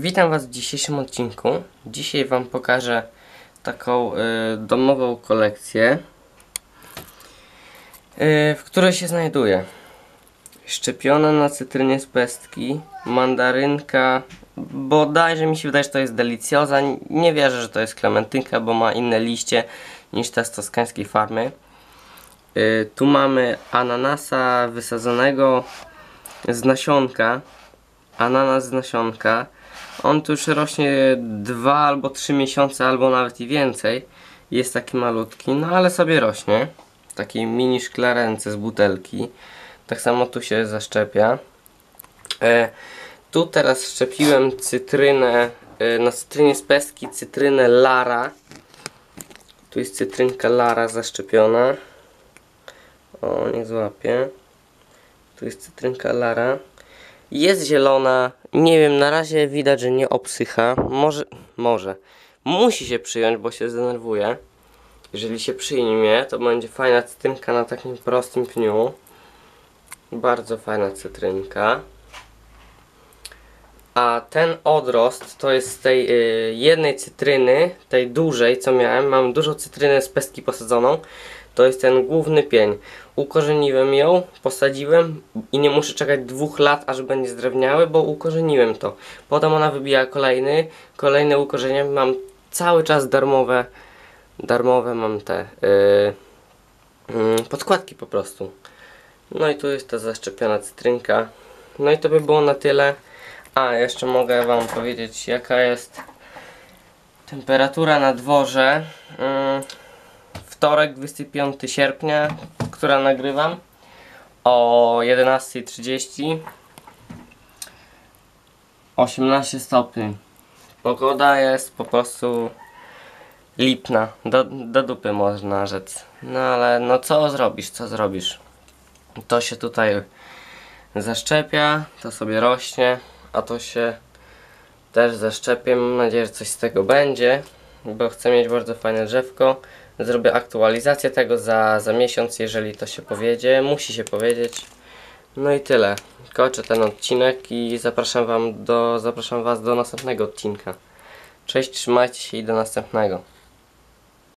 Witam Was w dzisiejszym odcinku. Dzisiaj Wam pokażę taką y, domową kolekcję, y, w której się znajduje szczepiona na cytrynie z pestki, mandarynka, bodajże mi się wydaje, że to jest delicjoza. Nie wierzę, że to jest klementynka, bo ma inne liście niż ta z toskańskiej farmy. Y, tu mamy ananasa wysadzonego z nasionka. Ananas z nasionka. On tu już rośnie dwa albo trzy miesiące, albo nawet i więcej. Jest taki malutki, no ale sobie rośnie. Takiej mini szklarence z butelki. Tak samo tu się zaszczepia. E, tu teraz szczepiłem cytrynę, e, na cytrynie z pestki cytrynę Lara. Tu jest cytrynka Lara zaszczepiona. O, nie złapie. Tu jest cytrynka Lara. Jest zielona. Nie wiem, na razie widać, że nie obsycha. Może, może. Musi się przyjąć, bo się zdenerwuje. Jeżeli się przyjmie, to będzie fajna cytrynka na takim prostym pniu. Bardzo fajna cytrynka. A ten odrost to jest z tej y, jednej cytryny, tej dużej co miałem. Mam dużą cytrynę z pestki posadzoną. To jest ten główny pień. Ukorzeniłem ją, posadziłem i nie muszę czekać dwóch lat, aż będzie zdrewniały, bo ukorzeniłem to. Potem ona wybija kolejny, kolejne ukorzenie. Mam cały czas darmowe, darmowe mam te yy, yy, podkładki po prostu. No i tu jest ta zaszczepiona cytrynka. No i to by było na tyle. A, jeszcze mogę Wam powiedzieć jaka jest temperatura na dworze. Yy, wtorek 25 sierpnia, która nagrywam o 11.30 18 stopni. Pogoda jest po prostu lipna, do, do dupy można rzec. No ale no co zrobisz, co zrobisz? To się tutaj zaszczepia, to sobie rośnie, a to się też zaszczepię. Mam nadzieję, że coś z tego będzie, bo chcę mieć bardzo fajne drzewko. Zrobię aktualizację tego za, za miesiąc, jeżeli to się powiedzie. Musi się powiedzieć. No i tyle. Kończę ten odcinek i zapraszam, wam do, zapraszam Was do następnego odcinka. Cześć, trzymajcie się i do następnego.